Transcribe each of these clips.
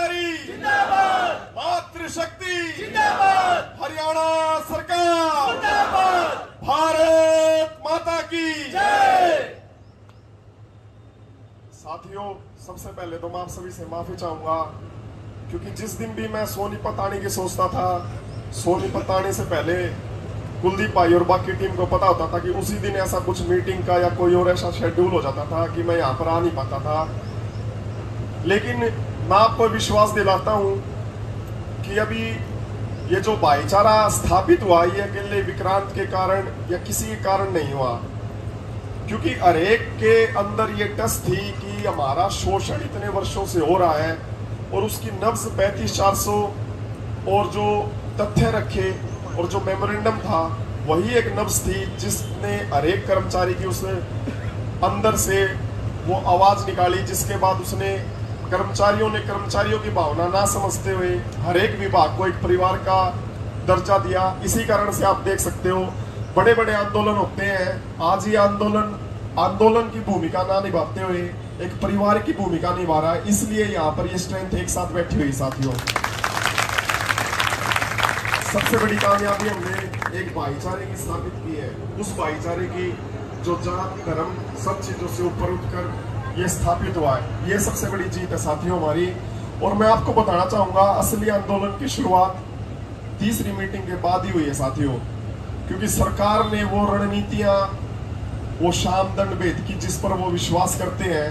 नारी जिंदाबाद। मातृशक्ति। जिंदाबाद। हरियाणा सरकार। जिंदाबाद। भारत माता की। जय। साथियों सबसे पहले तो मैं आप सभी से माफ़ी चाहूँगा क्योंकि जिस दिन भी मैं सोनीपत आने की सोचता था सोनीपत आने से पहले कुलदीप भाई और बाकी टीम को पता होता था कि उसी दिन ऐसा कुछ मीटिंग का या कोई और ऐसा शेड्यूल हो जाता था कि मैं यहाँ पर आ नहीं पाता था। लेकिन मैं आपको विश्वास दिलाता हूँ कि अभी ये जो भाईचारा स्थापित हुआ, ये अकेले विक्रांत के कारण या किसी के कारण नहीं हुआ। क्योंकि हरेक के अंदर ये टस थी कि हमारा शोषण इतने वर्षों से हो रहा है और उसकी नब्ज पैंतीस चार सौ और जो तथ्य रखे और जो मेमोरेंडम था, वही एक नब्ज थी जिसने हरेक कर्मचारी की उसने अंदर से वो आवाज़ निकाली, जिसके बाद उसने कर्मचारियों ने कर्मचारियों की भावना ना समझते हुए हर एक विभाग को एक परिवार का दर्जा दिया। इसी कारण से आप देख सकते हो बड़े बड़े आंदोलन होते हैं। आज ये आंदोलन आंदोलन की भूमिका ना निभाते हुए एक परिवार की भूमिका निभा रहा है। इसलिए यहाँ पर ये स्ट्रेंथ एक साथ बैठी हुई साथियों। सबसे बड़ी कामयाबी हमने एक भाईचारे की स्थापित की है। उस भाईचारे की जो जात, धर्म, सब चीज़ों से ऊपर उठकर ये स्थापित हुआ है। ये सबसे बड़ी जीत है साथियों हमारी। और मैं आपको बताना चाहूँगा, असली आंदोलन की शुरुआत तीसरी मीटिंग के बाद ही हुई है साथियों। क्योंकि सरकार ने वो रणनीतियाँ, वो शाम दंड भेद की जिस पर वो विश्वास करते हैं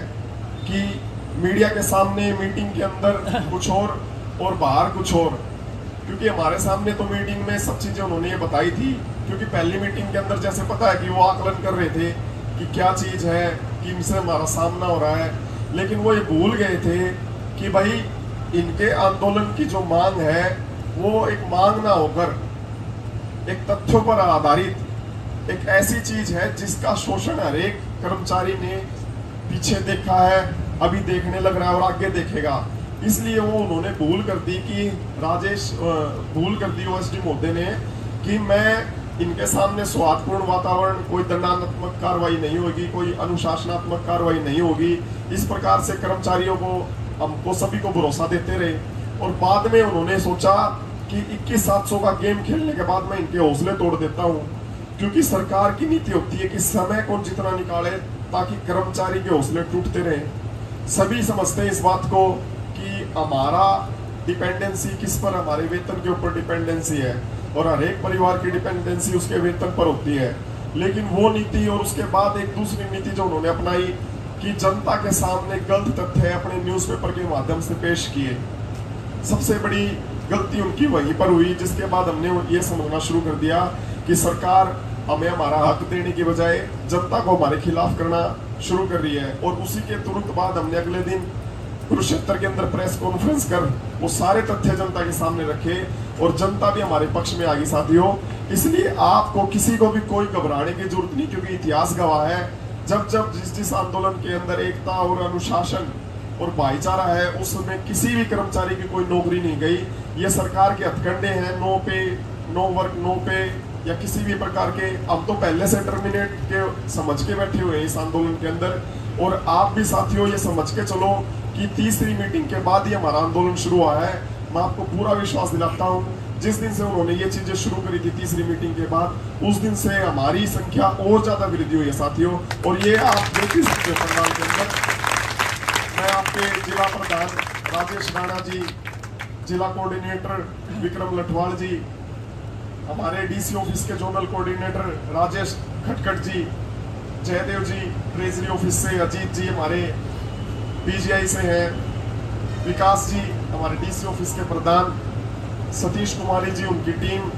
कि मीडिया के सामने मीटिंग के अंदर कुछ और और बाहर कुछ और। क्योंकि हमारे सामने तो मीटिंग में सब चीज़ें उन्होंने ये बताई थी। क्योंकि पहली मीटिंग के अंदर जैसे पता है कि वो आकलन कर रहे थे कि क्या चीज़ है कि इनसे हमारा सामना हो रहा है। लेकिन वो ये भूल गए थे कि भाई, इनके आंदोलन की जो मांग है, वो एक मांग ना होकर, एक तथ्यों पर आधारित, एक ऐसी चीज़ है जिसका शोषण हर एक कर्मचारी ने पीछे देखा है, अभी देखने लग रहा है और आगे देखेगा। इसलिए वो उन्होंने भूल कर दी कि राजेश भूल कर दी ओएसडी मोदी ने कि मैं इनके सामने स्वादपूर्ण वातावरण, कोई दंडात्मक कार्रवाई नहीं होगी, कोई अनुशासनात्मक कार्रवाई नहीं होगी। इस प्रकार से कर्मचारियों को, हमको सभी को भरोसा देते रहे। और बाद में उन्होंने सोचा कि इक्कीस सात का गेम खेलने के बाद मैं इनके हौसले तोड़ देता हूँ। क्योंकि सरकार की नीति होती है कि समय को जितना निकाले, ताकि कर्मचारी के हौसले टूटते रहे। सभी समझते हैं इस बात को कि हमारा डिपेंडेंसी किस पर, हमारे वेतन के ऊपर डिपेंडेंसी है। और हर एक परिवार की डिपेंडेंसी उसके वेतन पर होती है। लेकिन वो नीति और उसके बाद एक दूसरी नीति जो उन्होंने अपनाई कि जनता के सामने गलत तथ्य अपने न्यूज़पेपर के माध्यम से पेश किए। सबसे बड़ी गलती उनकी वहीं पर हुई, जिसके बाद हमने ये समझना शुरू कर दिया कि सरकार हमें हमारा हक देने की बजाय जनता को हमारे खिलाफ करना शुरू कर रही है और उसी के तुरंत बाद हमने अगले दिन कुरुक्षेत्र के अंदर प्रेस कॉन्फ्रेंस कर, वो सारे तथ्य जनता के सामने रखे और जनता भी हमारे पक्ष में आ गई साथियों इसलिए आपको किसी को भी कोई घबराने की ज़रूरत नहीं, क्योंकि इतिहास गवाह है। जब जब जिस जिस आंदोलन के अंदर एकता और अनुशासन और भाईचारा है, उसमें किसी भी कर्मचारी की कोई नौकरी नहीं गई। ये सरकार के हथकंडे हैं, नो पे, नो वर्क, नो पे, या किसी भी प्रकार के अब तो पहले से टर्मिनेट के समझ के बैठे हुए हैं इस आंदोलन के अंदर। और आप भी साथियों ये समझ के चलो कि तीसरी मीटिंग के बाद ही हमारा आंदोलन शुरू हुआ है। मैं आपको पूरा विश्वास दिलाता हूँ, जिस दिन से उन्होंने ये चीज़ें शुरू करी थी तीसरी मीटिंग के बाद, उस दिन से हमारी संख्या और ज़्यादा वृद्धि हुई है साथियों। और ये आप देख ही सकते हो पंडाल के अंदर। मैं आपके जिला प्रधान राजेश राणा जी, जिला कोऑर्डिनेटर विक्रम लठवाल जी, हमारे डीसी ऑफ़िस के zonal coordinator Rajesh Khatkhat ji, Jaidev ji treasury office से अजीत जी, हमारे पीजीआई से हैं। विकास जी, हमारे डीसी ऑफ़िस के प्रधान, सतीश कुमारी जी, उनकी टीम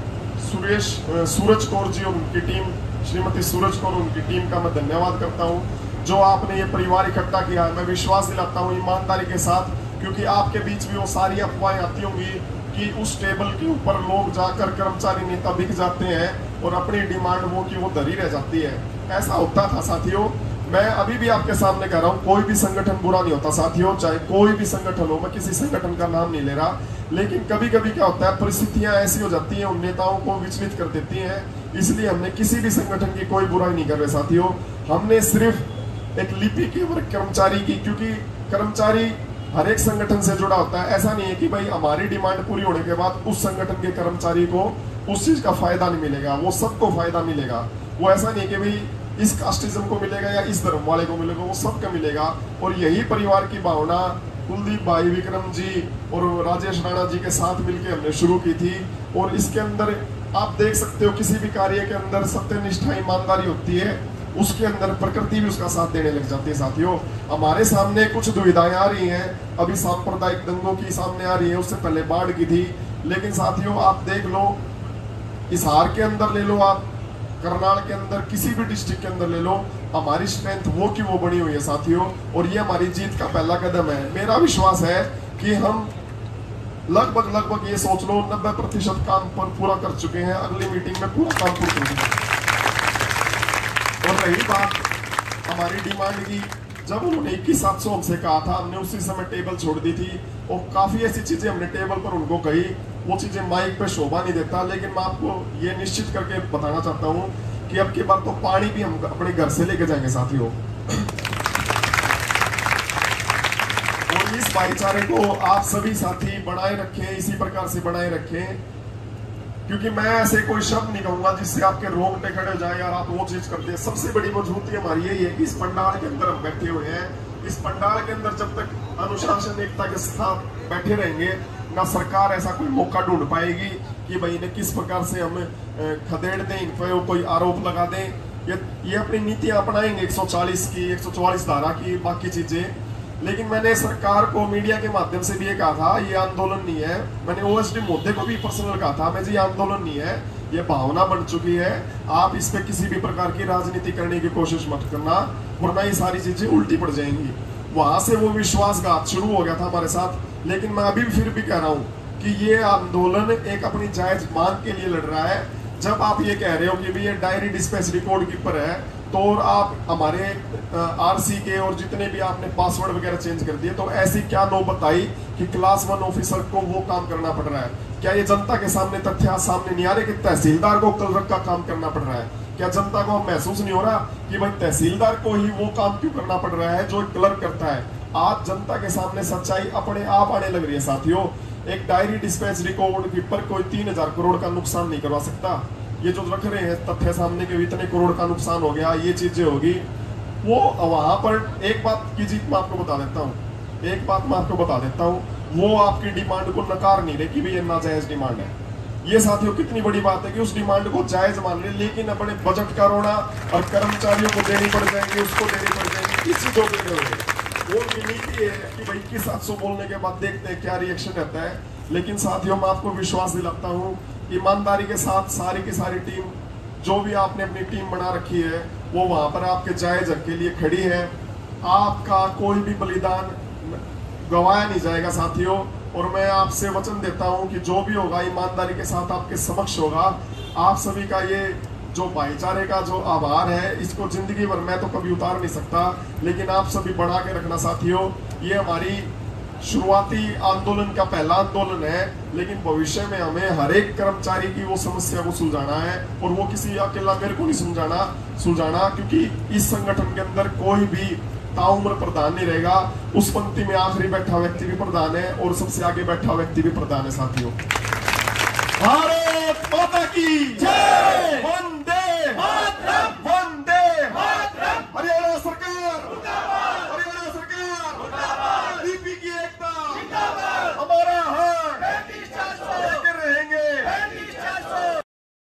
सुरेश सूरज कौर जी, उनकी टीम श्रीमती सूरज कौर, उनकी टीम का मैं धन्यवाद करता हूँ। जो आपने ये परिवार इकट्ठा किया है, मैं विश्वास दिलाता हूँ ईमानदारी के साथ, क्योंकि आपके बीच भी वो सारी अफवाहें आती होंगी कि उस टेबल के ऊपर लोग जाकर कर्मचारी नेता बिक जाते हैं और अपनी डिमांड वो की वो धरी रह जाती है। ऐसा होता था साथियों। मैं अभी भी आपके सामने कह रहा हूँ, कोई भी संगठन बुरा नहीं होता। साथियों, चाहे कोई भी संगठन हो, मैं किसी संगठन का नाम नहीं ले रहा, लेकिन कभी कभी क्या होता है, परिस्थितियाँ ऐसी हो जाती हैं, उन नेताओं को विचलित कर देती हैं, इसलिए हमने किसी भी संगठन की कोई बुराई नहीं कर रहे। साथियों, हमने सिर्फ़ एक लिपि के वर्ग कर्मचारी की, क्योंकि कर्मचारी हर एक संगठन से जुड़ा होता है। ऐसा नहीं है कि भाई हमारी डिमांड पूरी होने के बाद उस संगठन के कर्मचारी को उस चीज़ का फ़ायदा नहीं मिलेगा, वो सबको फ़ायदा मिलेगा। वो ऐसा नहीं कि भाई इस कास्टिज्म को मिलेगा या इस धर्म वाले को मिलेगा, वो सबका मिलेगा। और यही परिवार की भावना कुलदीप भाई विक्रम जी और राजेश राणा जी के साथ मिलकर हमने शुरू की थी। और इसके अंदर आप देख सकते हो, किसी भी कार्य के अंदर सत्यनिष्ठा, ईमानदारी होती है, उसके अंदर प्रकृति भी उसका साथ देने लग जाती है, साथियों। हमारे सामने कुछ दुविधाएँ आ रही हैं। अभी सांप्रदायिक दंगों की सामने आ रही है, उससे पहले बाढ़ की थी। लेकिन साथियों, आप देख लो, इस हार के अंदर ले लो आप। करनाल के अंदर, किसी भी डिस्ट्रिक्ट के अंदर ले लो, हमारी स्ट्रेंथ वो की वो बनी हुई है, साथियों, और ये हमारी जीत का पहला कदम है। मेरा विश्वास है कि हम लगभग लगभग ये सोच लो, नब्बे प्रतिशत काम पर पूरा कर चुके हैं। अगली मीटिंग में पूरा काम पूरा करेंगे। और रही बात हमारी डिमांड की। जब उन्होंने इक्कीस सात सौ हमसे कहा था, हमने उसी समय टेबल छोड़ दी थी, और काफ़ी ऐसी चीज़ें हमने टेबल पर उनको कही। वो चीज़ें माइक पे शोभा नहीं देता, लेकिन मैं आपको ये निश्चित करके बताना चाहता हूँ कि अब की बार तो पानी भी हम अपने घर से लेके जाएँगे साथियों। और इस भाईचारे को आप सभी साथी बनाए रखें, इसी प्रकार से बनाए रखें, क्योंकि मैं ऐसे कोई शब्द नहीं कहूँगा जिससे आपके रोंगटे खड़े हो जाए और आप वो चीज़ करते हैं। सबसे बड़ी मजबूती हमारी यही है कि इस पंडाल के अंदर हम बैठे हुए हैं। इस पंडाल के अंदर जब तक अनुशासन, एकता के साथ बैठे रहेंगे ना सरकार ऐसा कोई मौका ढूंढ पाएगी कि भाई ने किस प्रकार से हम खदेड़ दें, इन पर कोई आरोप लगा दें। ये ये अपनी नीतियाँ अपनाएँगे 140 की 144 धारा की, बाकी चीज़ें। लेकिन मैंने सरकार को मीडिया के माध्यम से भी ये कहा था, ये आंदोलन नहीं है। मैंने ओएसडी मोदी को भी पर्सनल कहा था, मैं जी आंदोलन नहीं है। ये भावना बन चुकी है। आप इस पे किसी भी प्रकार की राजनीति करने की कोशिश मत करना, वरना ये सारी चीज़ें उल्टी पड़ जाएँगी। वहाँ से वो विश्वासघात शुरू हो गया था हमारे साथ। लेकिन मैं अभी फिर भी कह रहा हूँ कि ये आंदोलन एक अपनी जायज़ मांग के लिए लड़ रहा है। जब आप ये कह रहे हो कि भी ये डायरी डिस्पेच रिकॉर्ड कीपर है तो और आप हमारे आरसी के और जितने भी आपने पासवर्ड वगैरह चेंज कर दिए तो ऐसी क्या नो बताई कि क्लास वन ऑफिसर को वो काम करना पड़ रहा है? क्या ये जनता के सामने तथ्य सामने नहीं आ रहे कि तहसीलदार को क्लर्क का काम करना पड़ रहा है? क्या जनता को महसूस नहीं हो रहा कि भाई तहसीलदार को ही वो काम क्यों करना पड़ रहा है जो क्लर्क करता है? आज जनता के सामने सच्चाई अपने आप आने लग रही है साथियों। एक डायरी डिस्पैच रिकॉर्ड कीपर कोई तीन हज़ार करोड़ का नुकसान नहीं करवा सकता। ये जो रख रहे हैं, तथ्य सामने के इतने करोड़ का नुकसान हो गया, ये चीज़ें होगी। वो वहाँ पर एक बात की जीत मैं आपको बता देता हूँ। एक बात मैं आपको बता देता हूँ, वो आपकी डिमांड को नकार नहीं रहे कि भाई नाजायज डिमांड है। ये साथियों कितनी बड़ी बात है कि उस डिमांड को जायज़ मान ले लेकिन अपने बजट का रोना और कर्मचारियों को देनी पड़ जाएँगे, उसको देनी पड़ जाएगी किसी जो भी वो नीति है कि भाई इक्कीस सात सौ बोलने के बाद देखते हैं क्या रिएक्शन रहता है। लेकिन साथियों, मैं आपको विश्वास दिलाता हूँ ईमानदारी के साथ सारी की सारी टीम, जो भी आपने अपनी टीम बना रखी है, वो वहाँ पर आपके जायज़ हक के लिए खड़ी है। आपका कोई भी बलिदान गवाया नहीं जाएगा, साथियों। और मैं आपसे वचन देता हूँ कि जो भी होगा, ईमानदारी के साथ आपके समक्ष होगा। आप सभी का ये जो भाईचारे का जो आभार है, इसको ज़िंदगी भर मैं तो कभी उतार नहीं सकता। लेकिन आप सभी बढ़ा के रखना साथियों, ये हमारी शुरुआती आंदोलन का पहला आंदोलन है। लेकिन भविष्य में हमें हर एक कर्मचारी की वो समस्या को सुलझाना है और वो किसी अकेला मेरे को नहीं सुलझाना सुलझाना, क्योंकि इस संगठन के अंदर कोई भी ताउम्र प्रधान नहीं रहेगा। उस पंक्ति में आखिरी बैठा व्यक्ति भी प्रधान है और सबसे आगे बैठा व्यक्ति भी प्रधान है साथियों। भारत माता की जय!